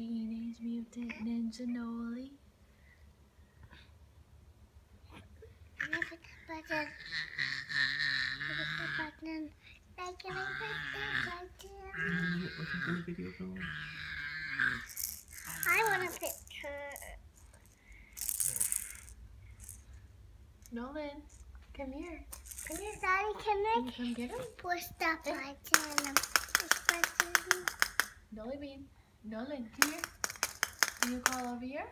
Mutant Ninja Noli. Hit the button. Hit the button. Like it, like that, like the video? I want a picture. Nolan, come here. Come here. Daddy, can Can I you come get him? push the button? Push button. Nolan, Nolan, come here. Can you call over here?